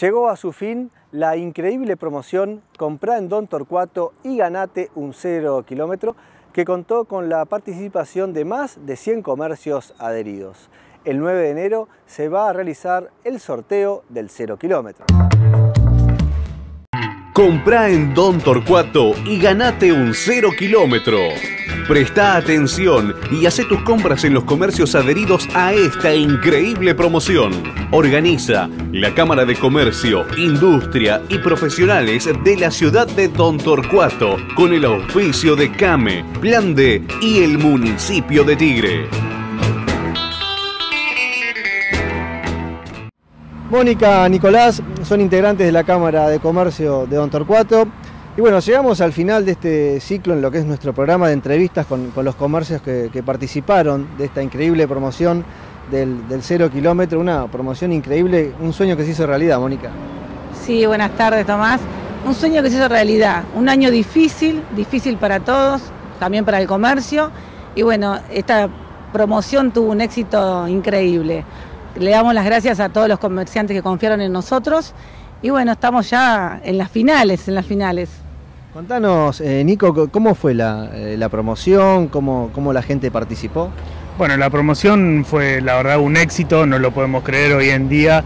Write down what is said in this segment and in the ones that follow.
Llegó a su fin la increíble promoción Comprá en Don Torcuato y ganate un cero kilómetro que contó con la participación de más de 100 comercios adheridos. El 9 de enero se va a realizar el sorteo del cero kilómetro. Comprá en Don Torcuato y ganate un cero kilómetro. Presta atención y hace tus compras en los comercios adheridos a esta increíble promoción. Organiza la Cámara de Comercio, Industria y Profesionales de la ciudad de Don Torcuato con el auspicio de CAME, Plan D y el municipio de Tigre. Mónica, Nicolás son integrantes de la Cámara de Comercio de Don Torcuato. Y bueno, llegamos al final de este ciclo en lo que es nuestro programa de entrevistas con, los comercios que, participaron de esta increíble promoción del, cero kilómetro, una promoción increíble, un sueño que se hizo realidad, Mónica. Sí, buenas tardes, Tomás. Un sueño que se hizo realidad, un año difícil, difícil para todos, también para el comercio. Y bueno, esta promoción tuvo un éxito increíble. Le damos las gracias a todos los comerciantes que confiaron en nosotros y bueno, estamos ya en las finales, en las finales. Contanos, eh, Nico, ¿cómo fue la, eh, promoción? ¿Cómo, ¿Cómo, la gente participó? Bueno, la promoción fue la verdad un éxito, no lo podemos creer hoy en día.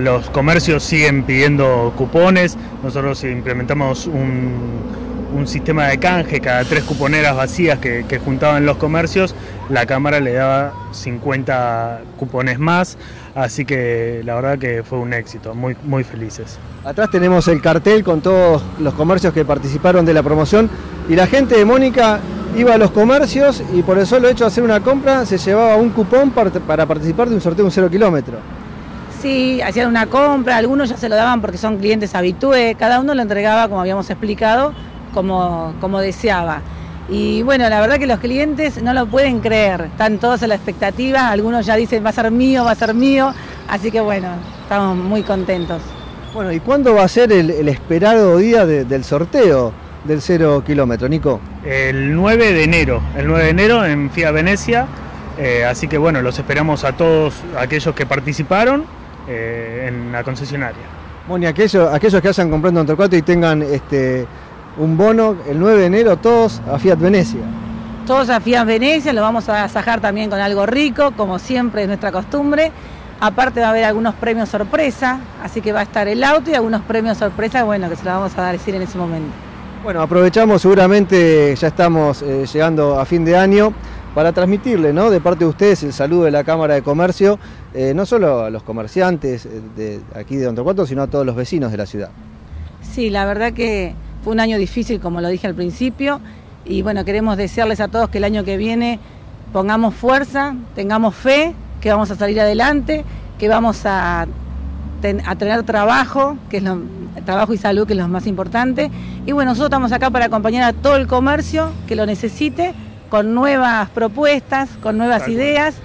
los comercios siguen pidiendo cupones, nosotros implementamos un, un sistema de canje, cada tres cuponeras vacías que, juntaban los comercios, la Cámara le daba 50 cupones más, así que la verdad que fue un éxito, muy, muy felices. Atrás tenemos el cartel con todos los comercios que participaron de la promoción y la gente de Mónica iba a los comercios y por el solo hecho de hacer una compra se llevaba un cupón para participar de un sorteo de un cero kilómetro. Sí, hacían una compra, algunos ya se lo daban porque son clientes habitués, cada uno lo entregaba como habíamos explicado como, como deseaba. Y bueno, la verdad que los clientes no lo pueden creer, están todos a la expectativa, algunos ya dicen va a ser mío, va a ser mío, así que bueno, estamos muy contentos. Bueno, ¿y cuándo va a ser el, esperado día del sorteo del cero kilómetro, Nico? El 9 de enero, el 9 de enero en FIA Venecia, eh, así que bueno, los esperamos a todos aquellos que participaron eh, en la concesionaria. Bueno, y aquellos, aquellos que hayan comprado un Torcuato y tengan este un bono el 9 de enero todos a Fiat Venecia. Todos a Fiat Venecia, lo vamos a sajar también con algo rico, como siempre es nuestra costumbre. Aparte va a haber algunos premios sorpresa, así que va a estar el auto y algunos premios sorpresa, bueno, que se lo vamos a decir en ese momento. Bueno, aprovechamos, seguramente ya estamos eh, llegando a fin de año para transmitirle, ¿no? De parte de ustedes el saludo de la Cámara de Comercio, eh, no solo a los comerciantes eh, de aquí de Don Torcuato, sino a todos los vecinos de la ciudad. Sí, la verdad que fue un año difícil, como lo dije al principio, y bueno, queremos desearles a todos que el año que viene pongamos fuerza, tengamos fe, que vamos a salir adelante, que vamos a, tener trabajo, que es lo, trabajo y salud, que es lo más importante. Y bueno, nosotros estamos acá para acompañar a todo el comercio que lo necesite, con nuevas propuestas, con nuevas ideas